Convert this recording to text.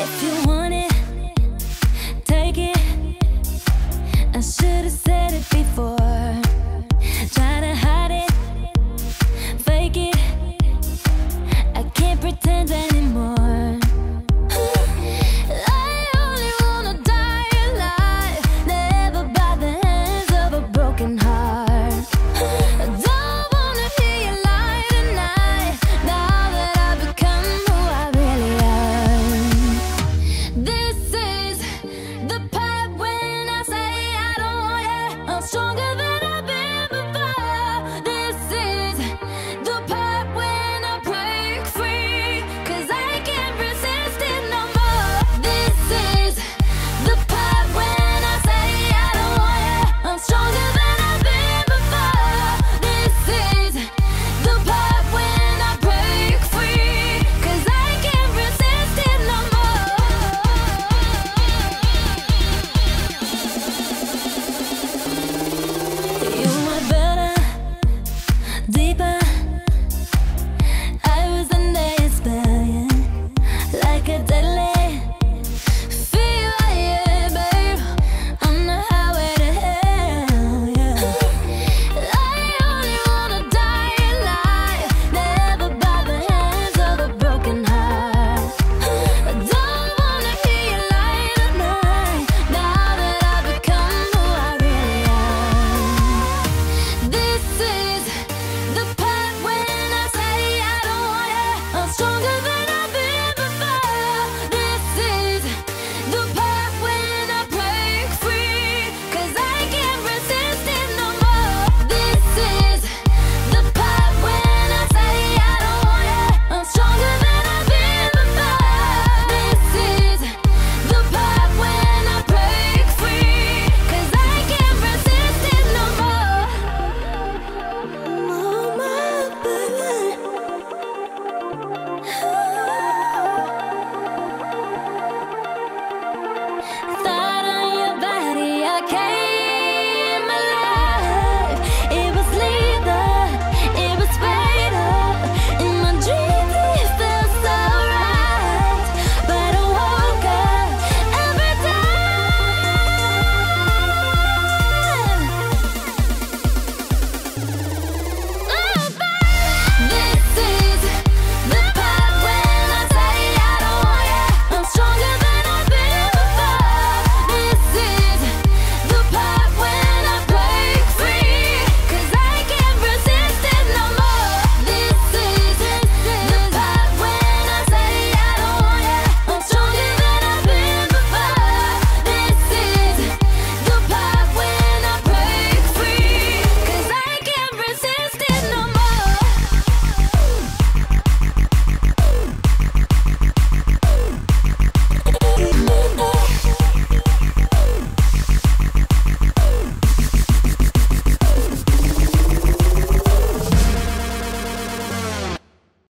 If you want it, take it. I should have said it before.